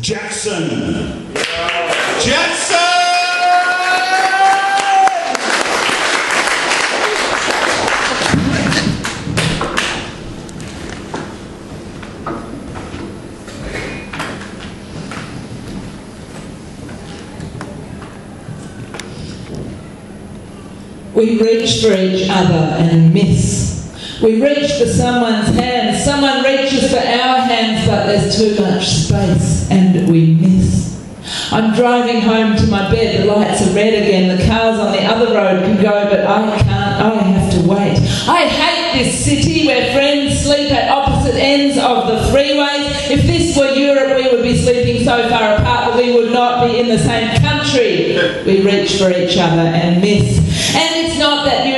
Jackson. Jackson! We reach for each other and miss. We reach for someone's hand, someone reaches for our hands, but there's too much space and we miss. I'm driving home to my bed, the lights are red again, the cars on the other road can go, but I can't, I have to wait. I hate this city where friends sleep at opposite ends of the freeways. If this were Europe, we would be sleeping so far apart that we would not be in the same country. We reach for each other and miss. And it's not that you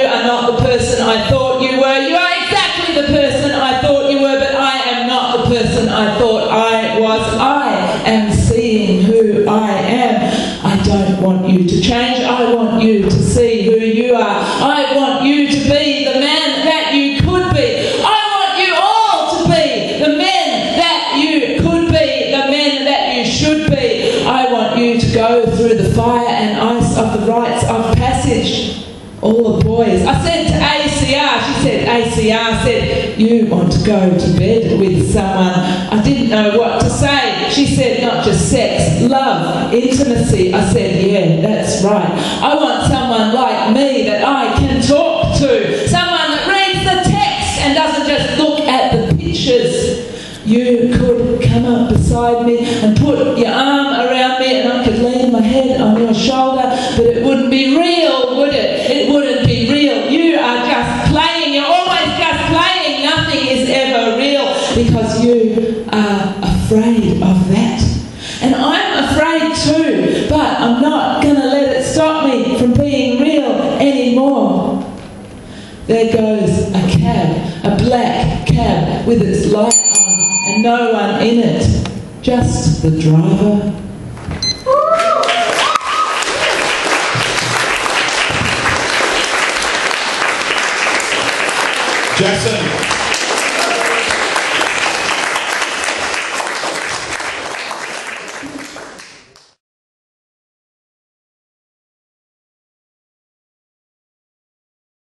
am seeing who I am. I don't want you to change. I want you to see who you are. I want you to be the man that you could be. I want you all to be the men that you could be, the men that you should be. I want you to go through the fire and ice of the rites of passage. All the boys. I said to ACR, she said, ACR said, you want to go to bed with someone. I didn't know what to say. She said, not just sex, love, intimacy. I said, yeah, that's right. I want someone like because you are afraid of that. And I'm afraid too, but I'm not going to let it stop me from being real anymore. There goes a cab, a black cab with its light on and no one in it, just the driver. Jackson.